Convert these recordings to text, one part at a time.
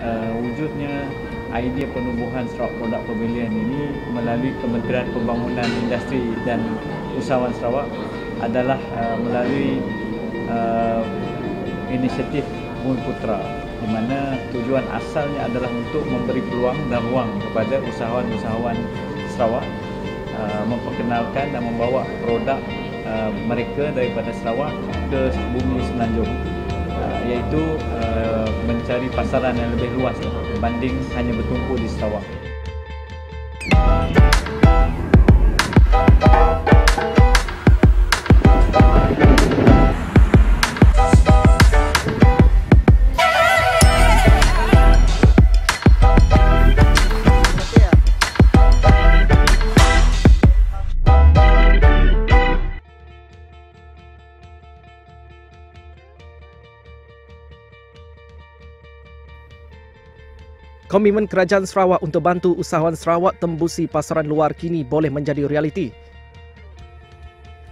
Uh, wujudnya idea penubuhan Sarawak Produk Pavilion ini melalui Kementerian Pembangunan Industri dan Usahawan Sarawak adalah uh, melalui uh, inisiatif Bumi Putra di mana tujuan asalnya adalah untuk memberi peluang dan ruang kepada usahawan-usahawan Sarawak uh, memperkenalkan dan membawa produk uh, mereka daripada Sarawak ke bumi Semenanjung uh, iaitu uh, mencari pasaran yang lebih luas berbanding hanya bertumpu di Sarawak. Komitmen Kerajaan Sarawak untuk bantu usahawan Sarawak tembusi pasaran luar kini boleh menjadi realiti.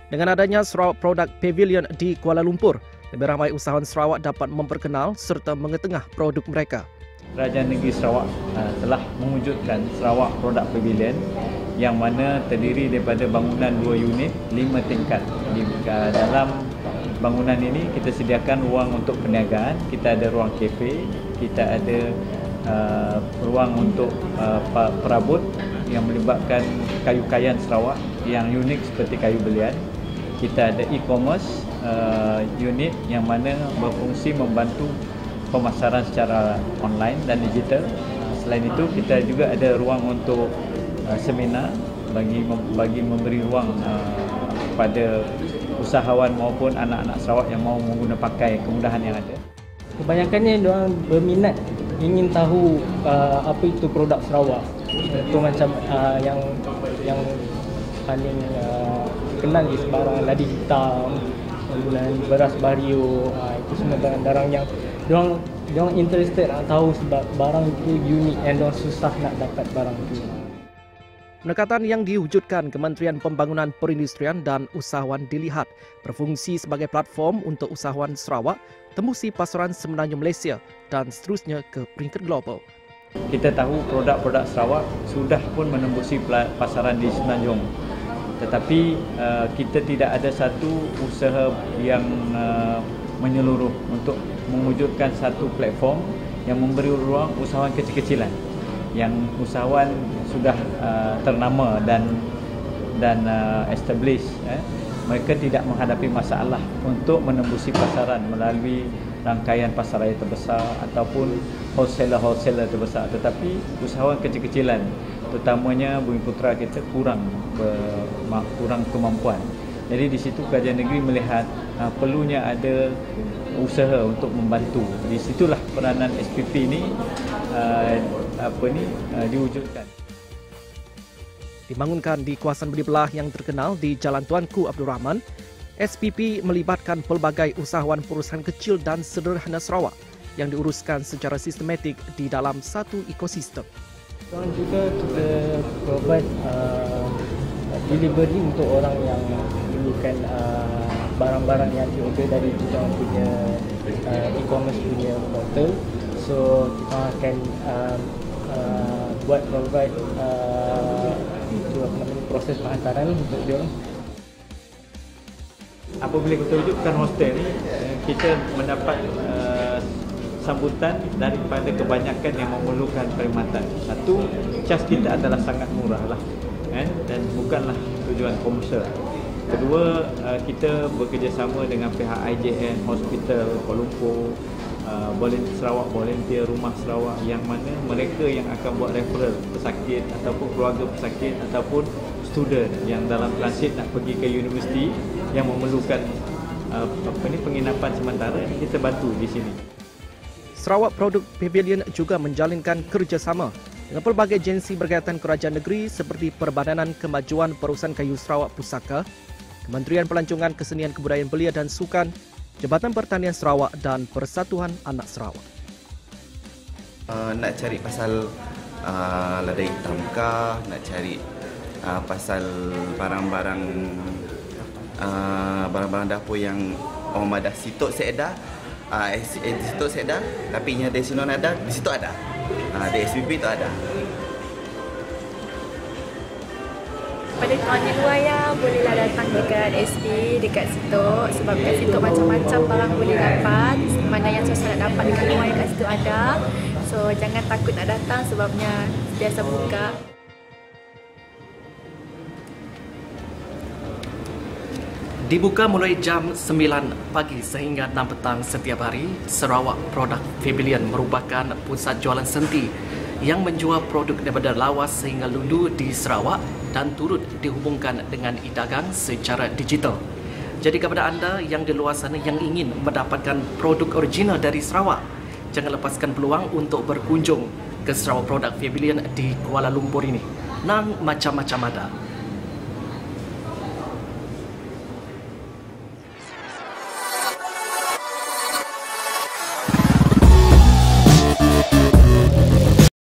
Dengan adanya Sarawak Product Pavilion di Kuala Lumpur, lebih ramai usahawan Sarawak dapat memperkenal serta mengetengah produk mereka. Kerajaan Negeri Sarawak uh, telah mewujudkan Sarawak Product Pavilion yang mana terdiri daripada bangunan dua unit, lima tingkat. Di uh, dalam bangunan ini kita sediakan ruang untuk perniagaan, kita ada ruang kafe, kita ada uh, ruang untuk uh, perabot yang melibatkan kayu kayan Sarawak yang unik seperti kayu belian. Kita ada e-commerce uh, unit yang mana berfungsi membantu pemasaran secara online dan digital. Selain itu kita juga ada ruang untuk uh, seminar bagi bagi memberi ruang uh, kepada usahawan maupun anak-anak Sarawak yang mahu menggunakan pakai kemudahan yang ada. Kebanyakannya orang berminat ingin tahu uh, apa itu produk Sarawak. Itu macam uh, yang yang paling uh, kenal di sebarang ladi hitam, kemudian beras bario, uh, itu semua barang-barang yang diorang diorang interested nak tahu sebab barang itu unik dan diorang susah nak dapat barang itu. Pendekatan yang diwujudkan Kementerian Pembangunan Perindustrian dan Usahawan dilihat berfungsi sebagai platform untuk usahawan Sarawak tembusi pasaran semenanjung Malaysia dan seterusnya ke peringkat global. Kita tahu produk-produk Sarawak sudah pun menembusi pasaran di semenanjung. Tetapi uh, kita tidak ada satu usaha yang uh, menyeluruh untuk mewujudkan satu platform yang memberi ruang usahawan kecil-kecilan yang usahawan sudah uh, ternama dan dan uh, established eh mereka tidak menghadapi masalah untuk menembusi pasaran melalui rangkaian pasaraya terbesar ataupun wholesaler-wholesaler terbesar. Tetapi usahawan kecil-kecilan terutamanya Bumi Putra kita kurang ber, kurang kemampuan. Jadi di situ kerajaan negeri melihat uh, perlunya ada usaha untuk membantu di situlah peranan SPP ini uh, apa ni uh, diwujudkan dibangunkan di kawasan beli belah yang terkenal di Jalan Tuanku Abdul Rahman, SPP melibatkan pelbagai usahawan perusahaan kecil dan sederhana Sarawak yang diuruskan secara sistematik di dalam satu ekosistem. Dan juga kita provide uh, delivery untuk orang yang perlukan uh, barang-barang yang diorder dari kita punya uh, e-commerce punya portal. So kita akan uh, uh, buat provide uh, itu apa namanya proses penghantaran untuk dia. Apabila kita wujudkan hostel ni eh, kita mendapat uh, sambutan daripada kebanyakan yang memerlukan perkhidmatan. Satu cas kita adalah sangat murah lah eh, dan bukanlah tujuan komersial kedua uh, kita bekerjasama dengan pihak IJN Hospital Kuala Lumpur uh, Sarawak Volunteer Rumah Sarawak yang mana mereka yang akan buat referral pesakit ataupun keluarga pesakit ataupun student yang dalam transit nak pergi ke universiti yang memerlukan uh, apa ni penginapan sementara kita bantu di sini. Sarawak Produk Pavilion juga menjalinkan kerjasama dengan pelbagai agensi berkaitan kerajaan negeri seperti Perbadanan Kemajuan Perusahaan Kayu Sarawak Pusaka, Kementerian Pelancongan Kesenian Kebudayaan Belia dan Sukan, Jabatan Pertanian Sarawak dan Persatuan Anak Sarawak. Uh, nak cari pasal uh, lada hitam kah, nak cari uh, pasal barang-barang uh, barang-barang dapur yang orang madah sitok seedah uh, di situ saya ada tapi yang dari sini ada di situ ada. Uh, di SPP tu ada pada tuan luar ya bolehlah datang dekat SP dekat situ sebab kat situ macam-macam barang boleh dapat. Mana yang susah nak dapat dekat luar kat situ ada. So jangan takut nak datang sebabnya biasa buka. Dibuka mulai jam 9 pagi sehingga 6 petang setiap hari, Sarawak Product Pavilion merupakan pusat jualan senti yang menjual produk daripada lawas sehingga lundu di Sarawak dan turut dihubungkan dengan e-dagang secara digital. Jadi kepada anda yang di luar sana yang ingin mendapatkan produk original dari Sarawak, jangan lepaskan peluang untuk berkunjung ke Sarawak Product Pavilion di Kuala Lumpur ini. Nang macam-macam ada.